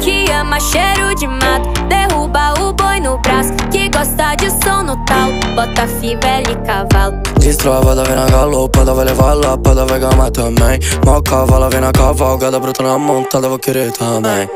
Que ama cheiro de mato, derruba o boi no braço. Que gosta de som no tal, bota fivela e cavalo. Destravada, vem na galopada, vai levar lapada, vai gamar também. Mó cavalo vem na cavalgada, bruta na montada, vou querer também.